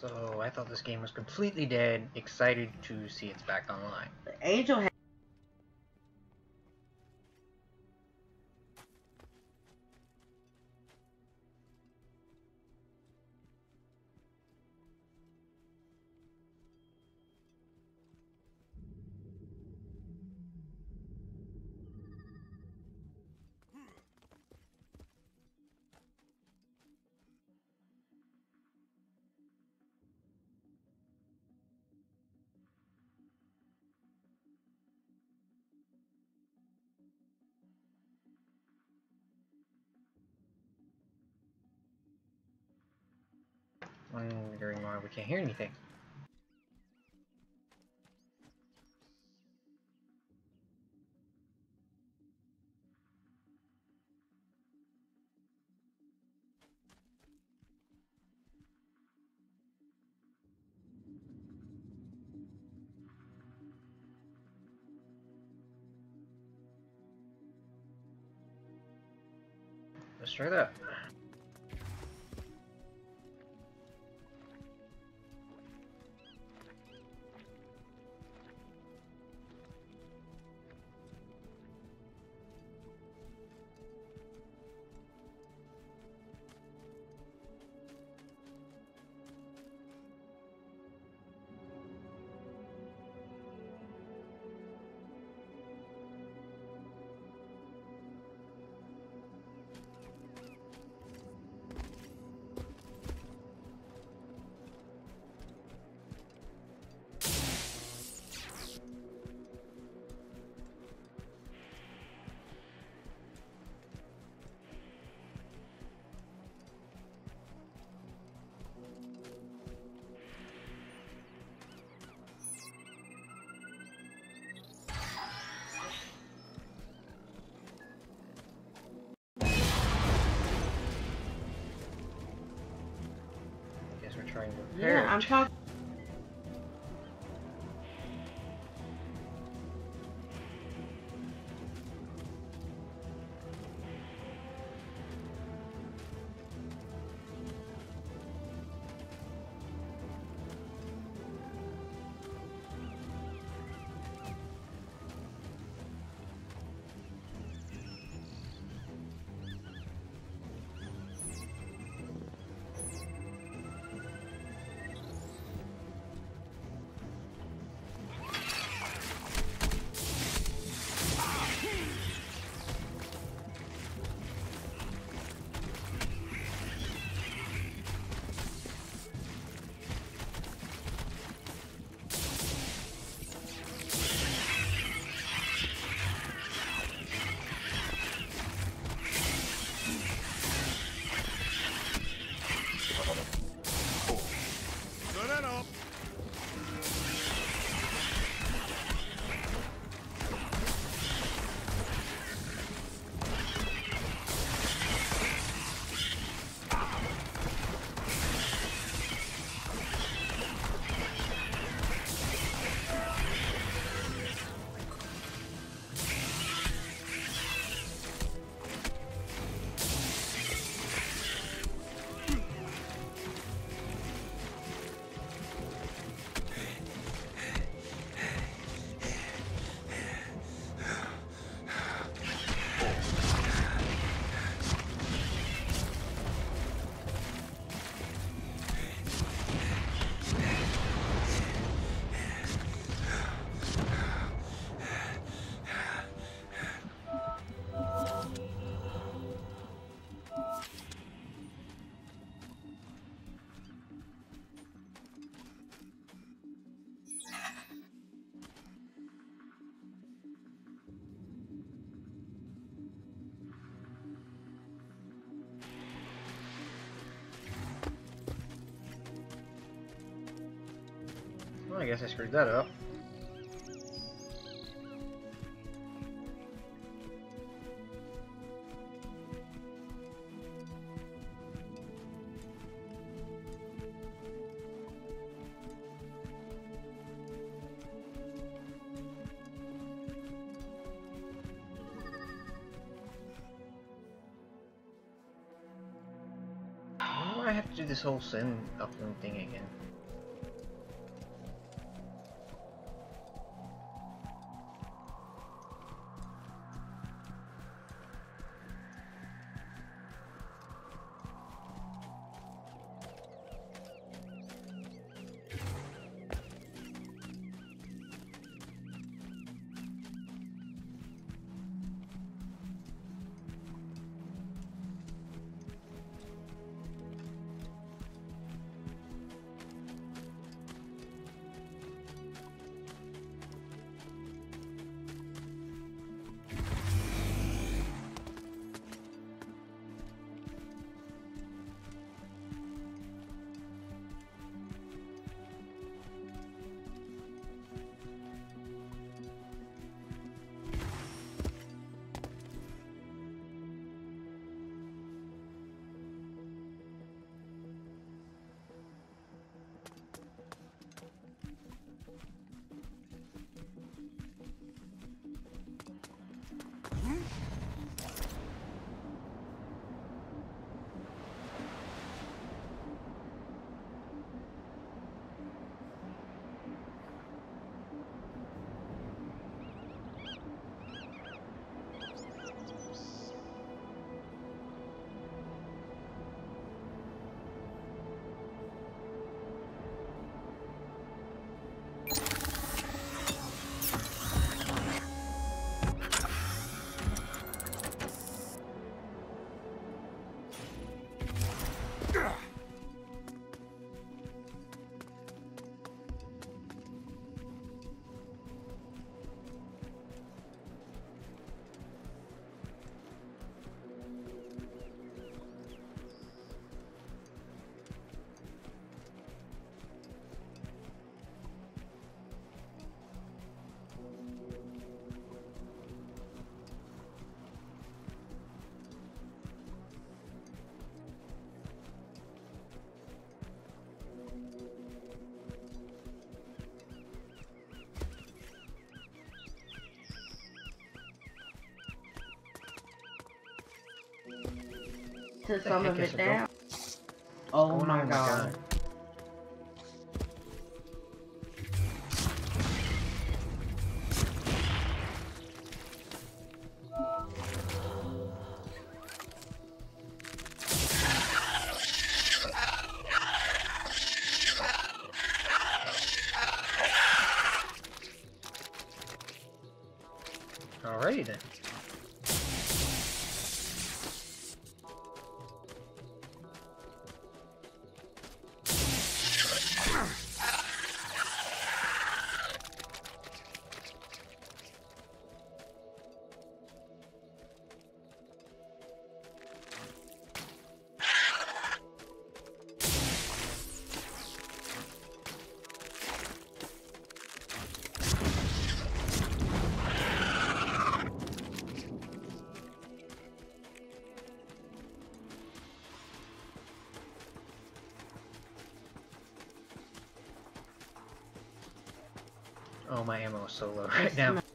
So I thought this game was completely dead, excited to see it's back online. Angel we can't hear anything. Let's try that. Guess we're trying to repair Yeah, I'm talking. I guess I screwed that up. I have to do this whole sin upland thing again. To some of it it down. Oh going my on, god. My ammo is so low right now.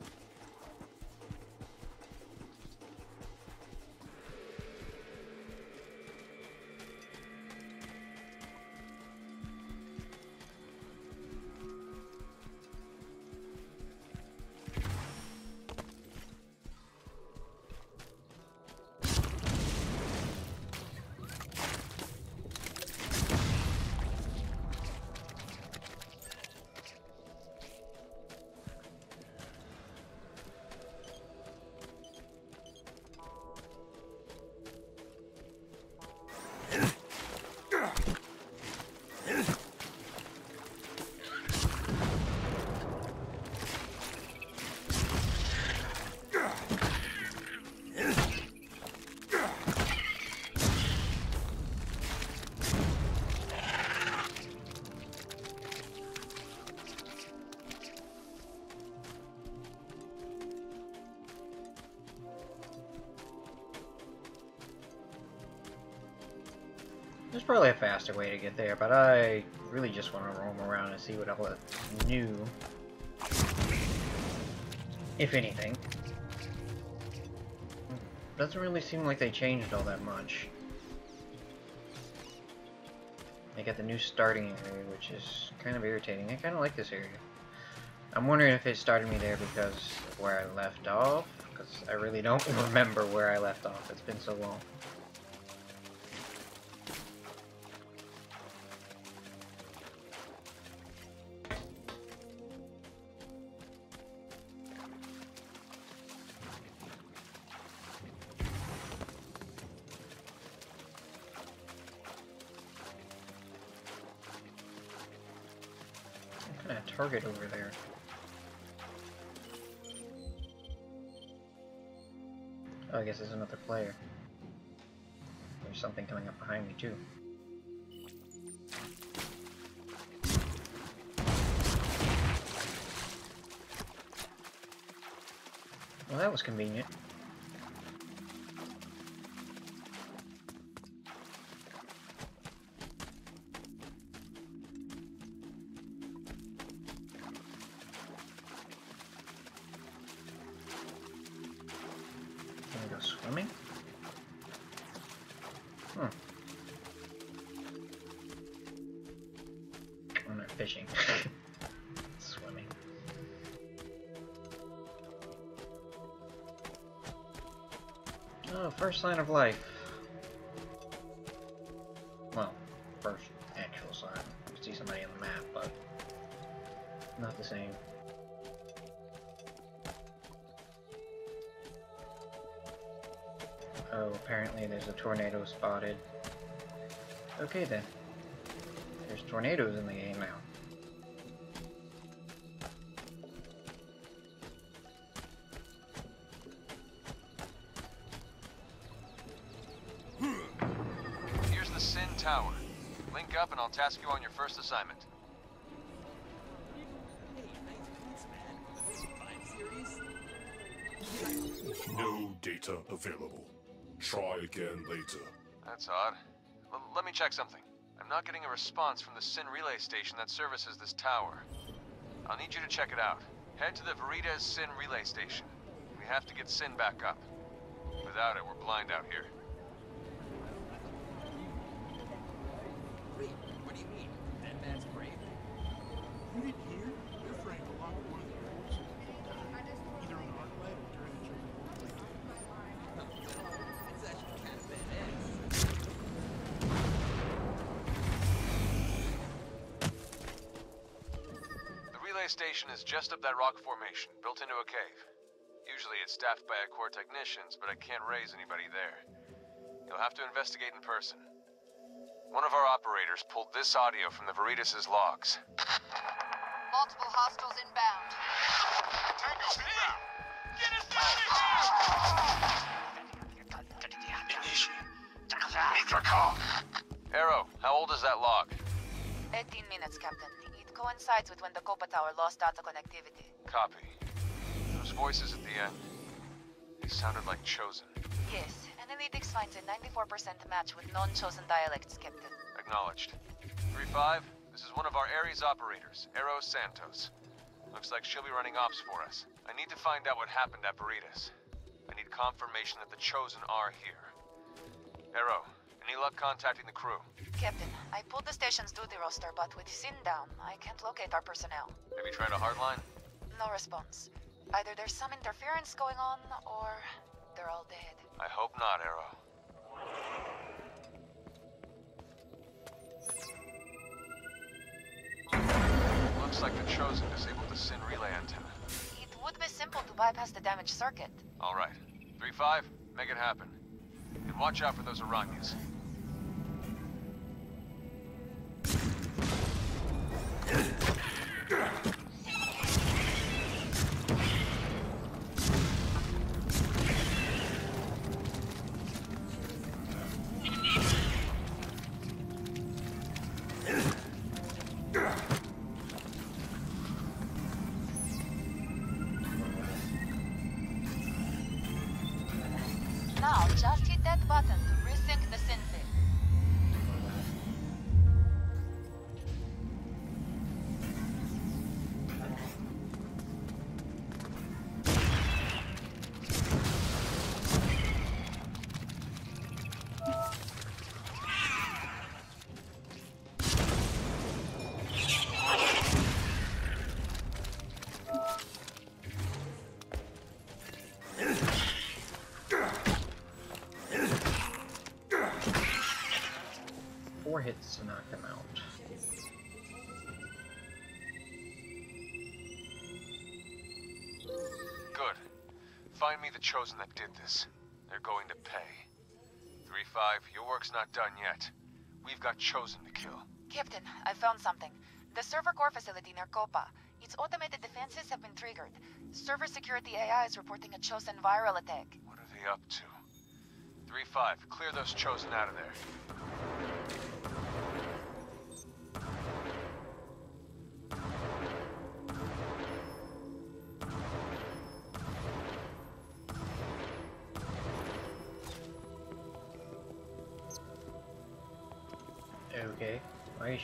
There's probably a faster way to get there, but I really just want to roam around and see what all else new. If anything. Doesn't really seem like they changed all that much. They got the new starting area, which is kind of irritating. I kind of like this area. I'm wondering if it started me there because where I left off, because I really don't remember where I left off. It's been so long. Too. Well, that was convenient. Can we go swimming? Fishing. swimming. Oh, first sign of life. Task you on your first assignment. No data available. Try again later. That's odd. L- let me check something. I'm not getting a response from the Sin relay station that services this tower. I'll need you to check it out. Head to the Veritas Sin relay station. We have to get Sin back up. Without it, we're blind out here. Wait, what do you mean? That man's brave? You didn't hear? Your friend along with one of the others. Either on Arclight or during the trip. It's actually kind of badass. The relay station is just up that rock formation, built into a cave. Usually it's staffed by Accord technicians, but I can't raise anybody there. You'll have to investigate in person. One of our operators pulled this audio from the Veritas' logs. Multiple hostiles inbound. Tango, get us down here! Arrow, how old is that log? 18 minutes, Captain. It coincides with when the Copa Tower lost data connectivity. Copy. Those voices at the end. They sounded like Chosen. Yes, Analytics finds a 94% match with non-chosen dialects, Captain. Acknowledged. 3-5, this is one of our Ares operators, Arrow Santos. Looks like she'll be running ops for us. I need to find out what happened at Veritas. I need confirmation that the Chosen are here. Arrow, any luck contacting the crew? Captain, I pulled the station's duty roster, but with Sin down, I can't locate our personnel. Have you tried a hardline? No response. Either there's some interference going on, or they're all dead. I hope not, Arrow. Looks like the Chosen disabled the Sin relay antenna. It would be simple to bypass the damaged circuit. All right. 3-5, make it happen. And watch out for those Aranhas. Me the Chosen that did this. They're going to pay. 3-5, your work's not done yet. We've got Chosen to kill. Captain, I found something. The server core facility near Copa. Its automated defenses have been triggered. Server security AI is reporting a chosen viral attack. What are they up to? 3-5, clear those Chosen out of there.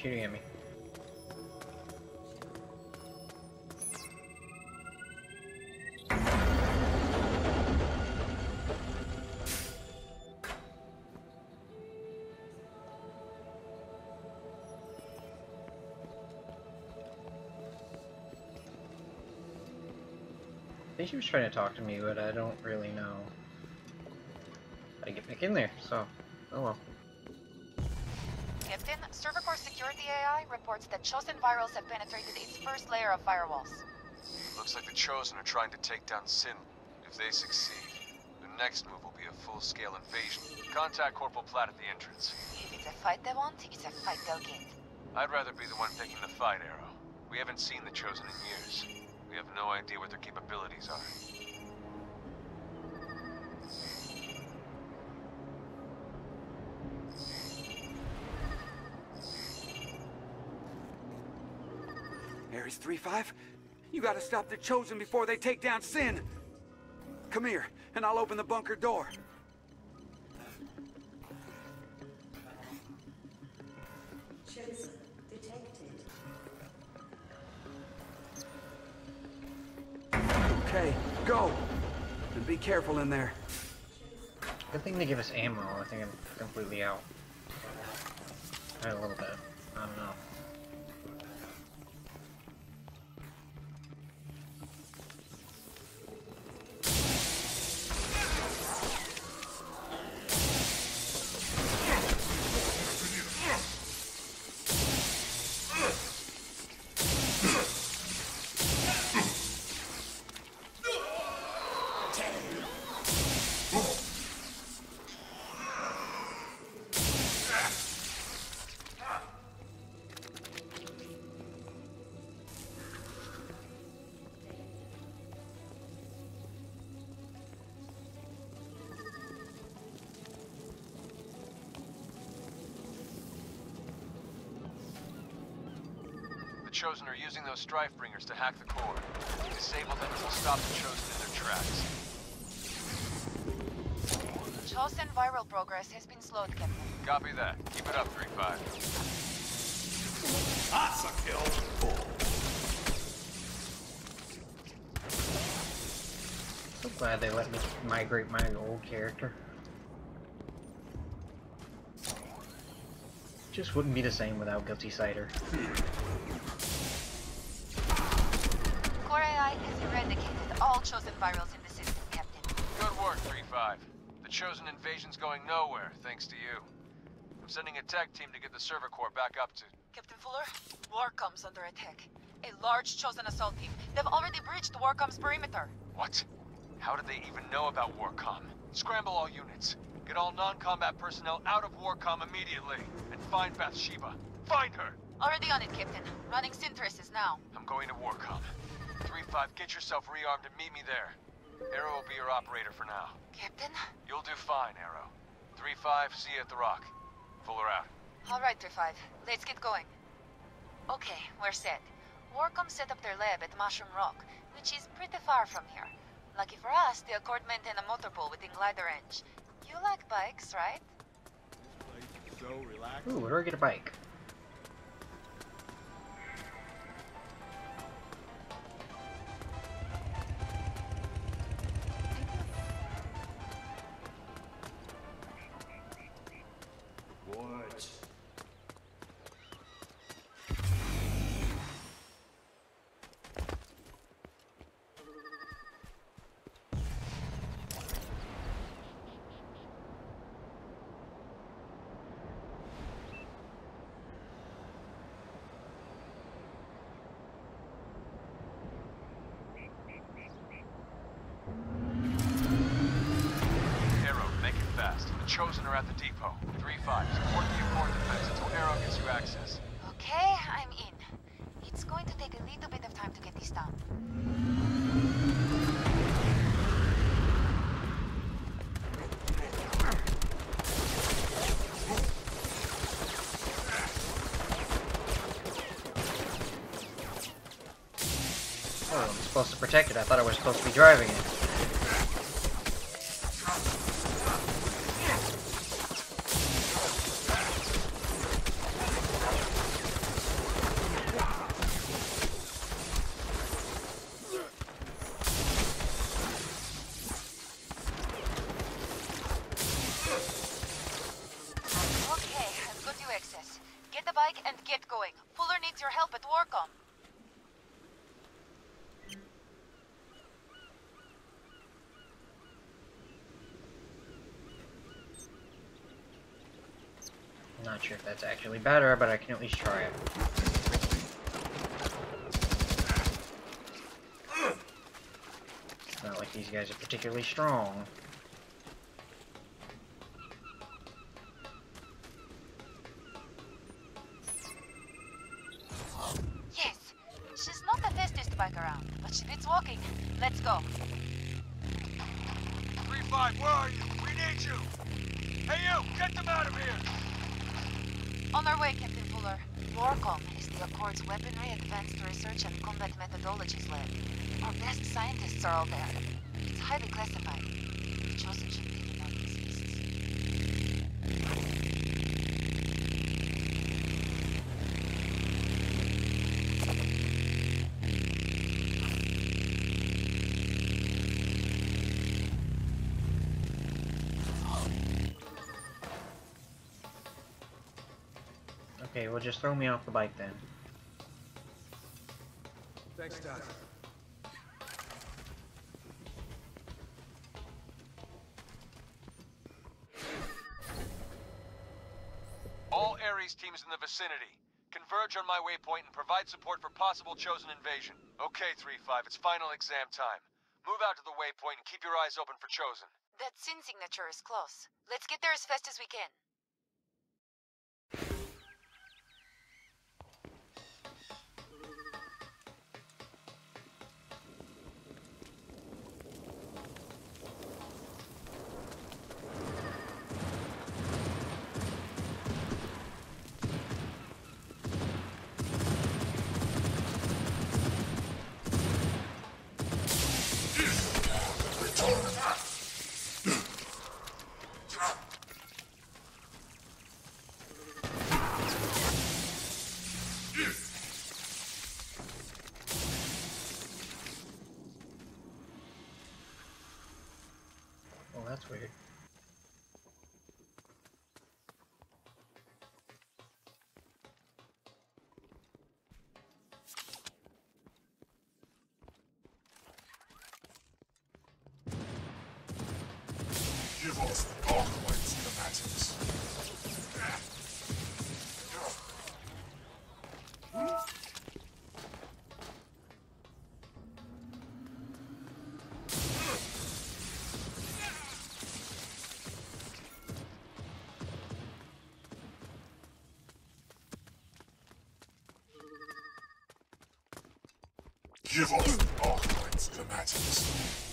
Shooting at me? I think she was trying to talk to me, but I don't really know. I get back in there, so oh well. Captain, server core security AI reports that chosen virals have penetrated its first layer of firewalls. Looks like the Chosen are trying to take down Sin. If they succeed, the next move will be a full-scale invasion. Contact Corporal Platt at the entrance. If it's a fight they want, it's a fight they'll get. I'd rather be the one picking the fight, Arrow. We haven't seen the Chosen in years. We have no idea what their capabilities are. Ares 3-5? You gotta stop the Chosen before they take down Sin! Come here, and I'll open the bunker door. Chosen detected. Okay, go! And be careful in there. Good thing they give us ammo. I think I'm completely out. A little bit. I don't know. Chosen are using those Strife Bringers to hack the core. Disable them and we'll stop the Chosen in their tracks. Chosen viral progress has been slowed, Captain. Copy that. Keep it up, 3-5. That's a kill. So glad they let me migrate my old character. Just wouldn't be the same without Guilty Cider. Hmm. AI has eradicated all chosen virals in the system, Captain. Good work, 3-5. The Chosen invasion's going nowhere, thanks to you. I'm sending a tech team to get the server core back up to... Captain Fuller, Warcom's under attack. A large chosen assault team. They've already breached Warcom's perimeter. What? How did they even know about Warcom? Scramble all units. Get all non-combat personnel out of Warcom immediately. And find Bathsheba. Find her! Already on it, Captain. Running Sintresses now. I'm going to Warcom. 3-5, get yourself rearmed and meet me there. Arrow will be your operator for now. Captain? You'll do fine, Arrow. 3-5, see you at the Rock. Fuller out. All right, 3-5. Let's get going. Okay, we're set. Warcom set up their lab at Mushroom Rock, which is pretty far from here. Lucky for us, the Accord maintain a motor pool within glider range. You like bikes, right? Like, so relaxed. Ooh, where do I get a bike? Chosen are at the depot. 3-5, support the Accord defense until Arrow gets you access. Okay, I'm in. It's going to take a little bit of time to get this done. Oh, I'm supposed to protect it. I thought I was supposed to be driving it. Okay, I've got you access. Get the bike and get going. Fuller needs your help at Warcom. I'm not sure if that's actually better, but I can at least try it. It's not like these guys are particularly strong. Yes, she's not the fastest bike around, but she beats walking. Let's go. 3-5, where are you? We need you! Hey you, get them out of here! On our way, Captain Fuller. Warcom is the Accord's Weaponry Advanced Research and Combat Methodologies Lab. Our best scientists are all there. It's highly classified. The Chosen should really know it exists. Okay, well just throw me off the bike then. Thanks, Doc. All Ares teams in the vicinity. Converge on my waypoint and provide support for possible chosen invasion. Okay, 3-5, it's final exam time. Move out to the waypoint and keep your eyes open for chosen. That sin signature is close. Let's get there as fast as we can. That's weird. Give us the Arclight schematics.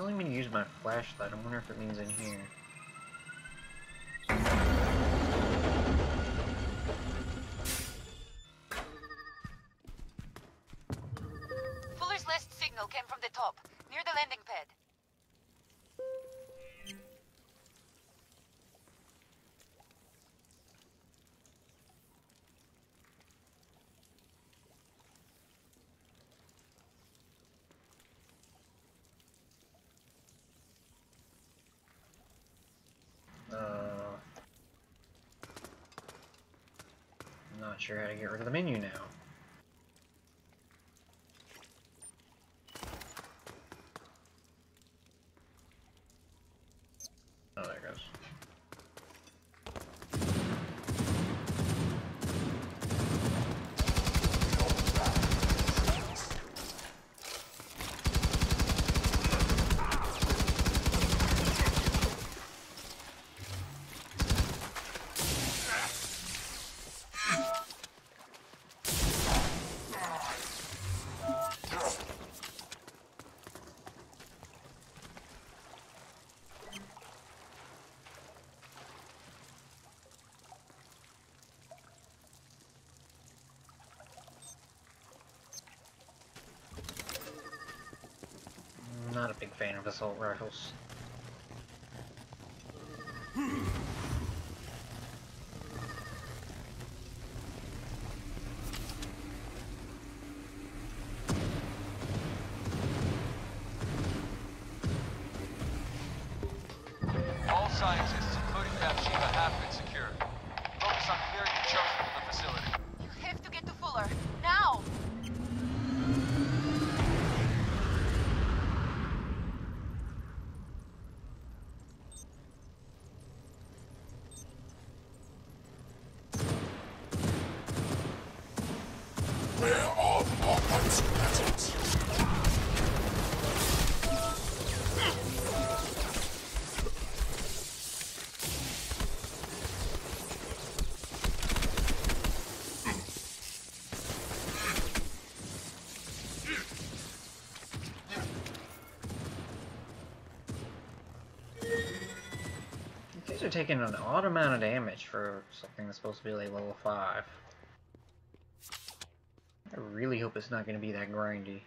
Telling me to use my flashlight. I wonder if it means in here. Fuller's last signal came from the top, near the landing pad. not sure how to get rid of the menu now. Oh, there it goes. Not a big fan of assault rifles. Taking an odd amount of damage for something that's supposed to be like level 5. I really hope it's not going to be that grindy.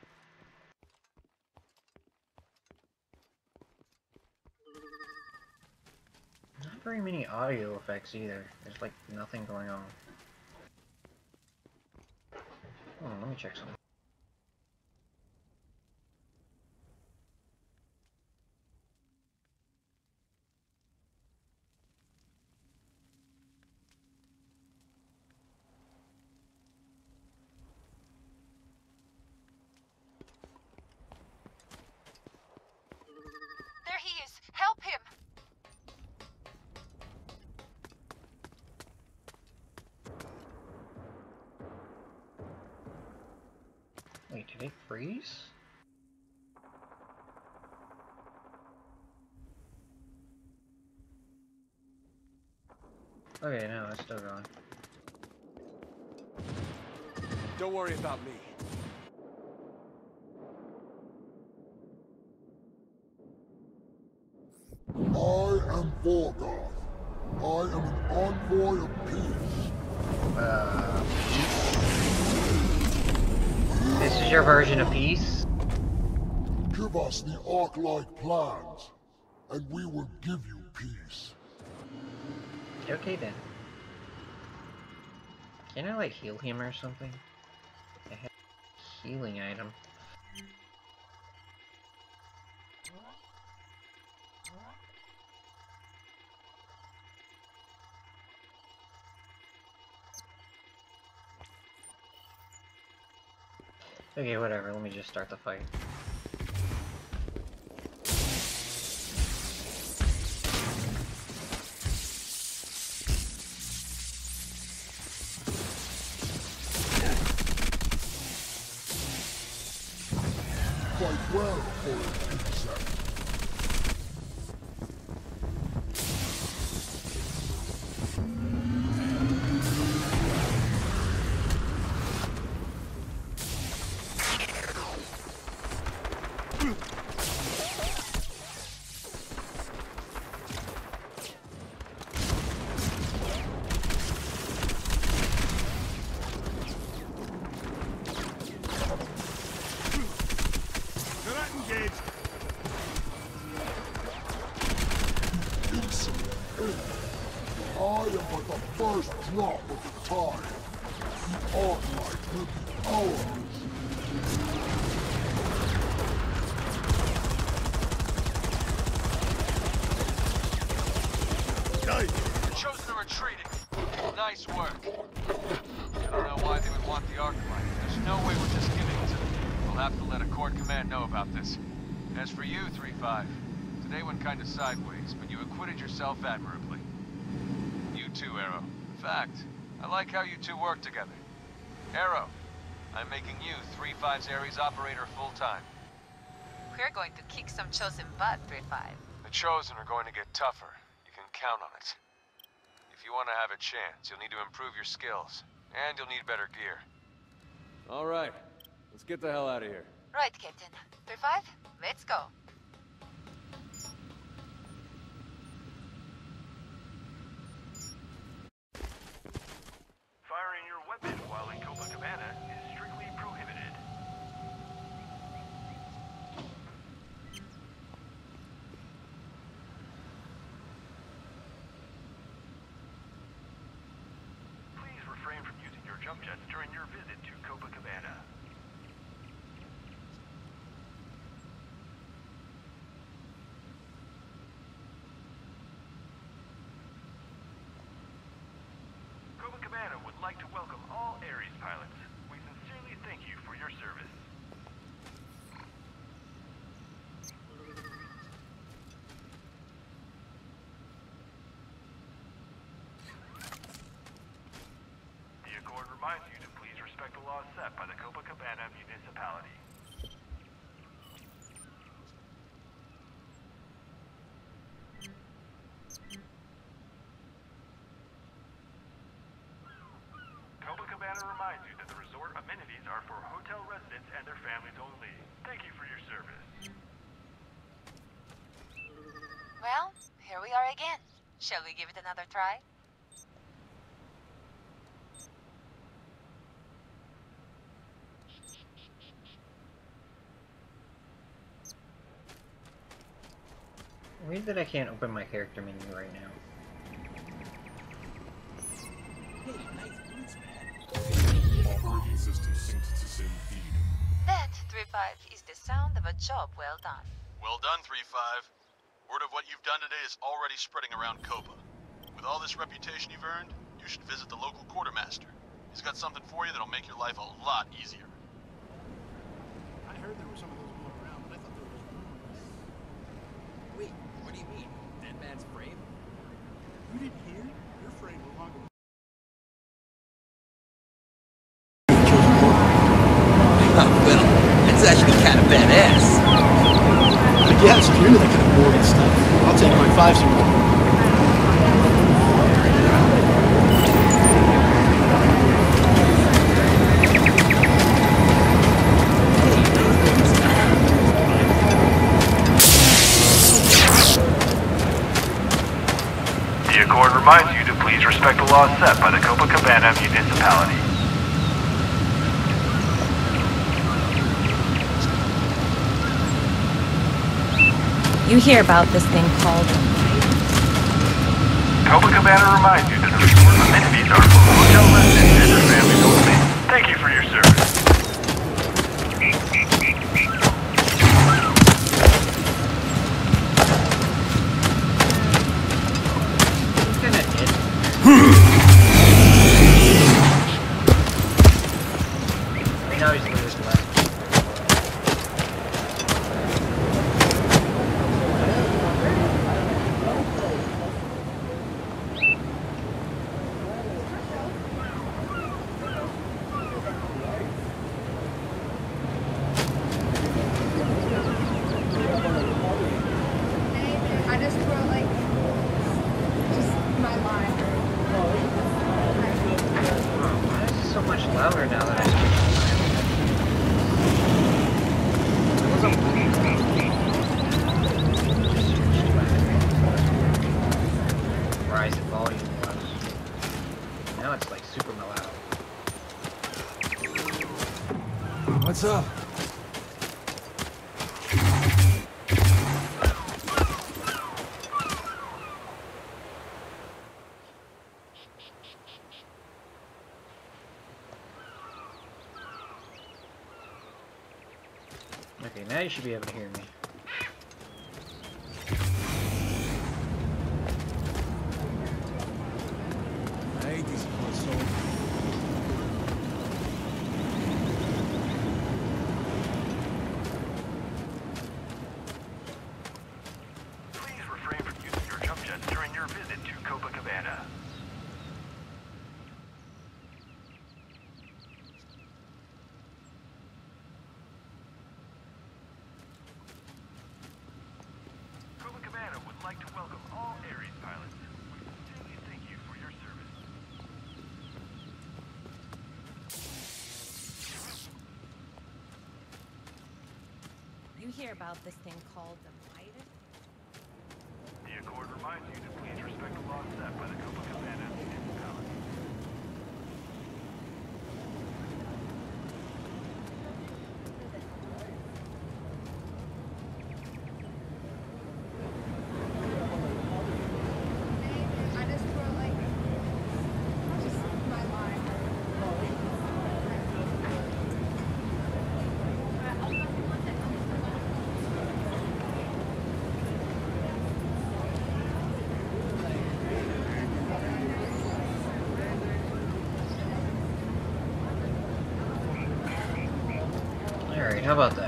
Not very many audio effects either. There's like nothing going on. On, let me check something. There he is! Help him! Wait, did it freeze? Okay, no, it's still going. Don't worry about me. I am Vorgoth. I am an envoy of peace. Uh, this is your version of peace? Give us the Arclight plans, and we will give you peace. Okay then. Can I like heal him or something? I have a healing item. Okay, whatever, let me just start the fight. Fight first drop of the tide. The Arclight will be ours. Nice. The chosen are retreating. Nice work. want the Arclight. There's no way we're just giving it to them. We'll have to let a Accord Command know about this. As for you, 3-5, today went kinda sideways, but you acquitted yourself admirably. You too, Arrow. In fact, I like how you two work together. Arrow, I'm making you 3-5's Ares operator full-time. We're going to kick some chosen butt, 3-5. The Chosen are going to get tougher. You can count on it. If you want to have a chance, you'll need to improve your skills. And you'll need better gear. All right, let's get the hell out of here. Right, Captain. 3-5, let's go. Firing your weapon while in Copacabana is strictly prohibited. Please refrain from using your jump jets during your visit to Copacabana. Copacabana would like to welcome all Ares pilots. We sincerely thank you for your service. The Accord reminds you to please respect the laws set by the Copacabana municipality. Copacabana reminds you that the resort amenities are for hotel residents and their families only. Thank you for your service. Well, here we are again. Shall we give it another try? Weird that I can't open my character menu right now. System synced to send feed. That, 3-5, is the sound of a job well done. Well done, 3-5. Word of what you've done today is already spreading around Copa. With all this reputation you've earned, you should visit the local quartermaster. He's got something for you that'll make your life a lot easier. I heard there were some of those going around, but I thought they were just rumors. Wait, what do you mean? Dead man's brave? You didn't five. The Accord reminds you to please respect the laws set by the Copacabana municipality. You hear about this thing called Copacabana reminds you that the resort amenities are for hotel residents and their families only. Thank you for your service. He's gonna hit. I know he's lose left. I just wrote like just my line. Oh, why is it so much louder now that I switched to It wasn't Rise in volume was. Now it's like super loud. What's up? Okay, now you should be able to hear me. I hate these console. Would like to welcome all Ares pilots. We sincerely thank you for your service. You hear about this thing called the Midas? The Accord reminds you to please respect the laws set by the Harvard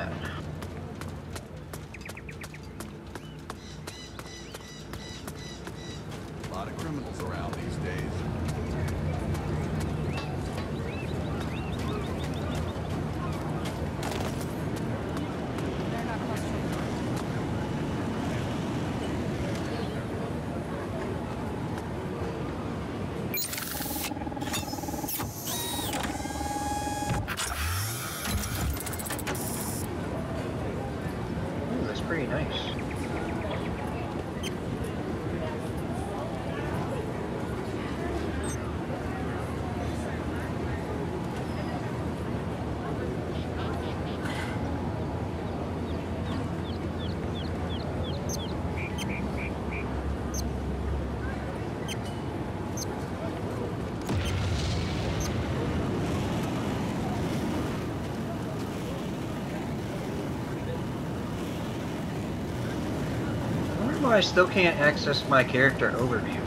I I still can't access my character overview.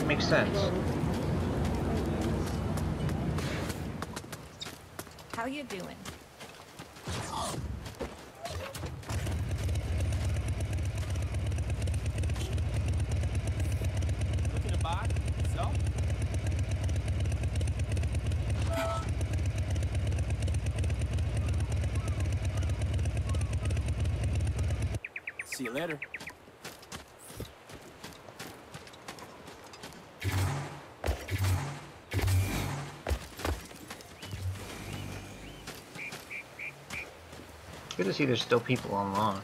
It makes sense. How you doing? Looking to buy? Sell? See you later. Good to see there's still people online.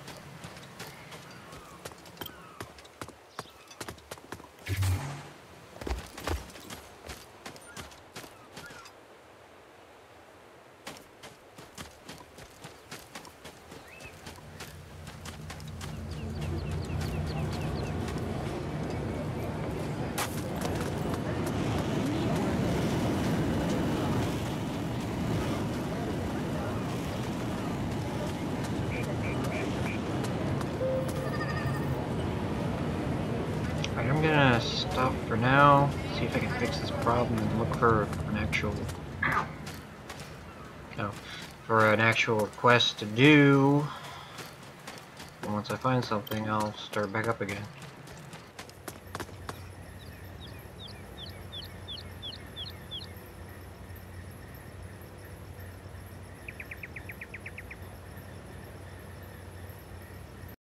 Alright, I'm gonna stop for now, see if I can fix this problem and look for an actual no, for an actual quest to do. And once I find something, I'll start back up again.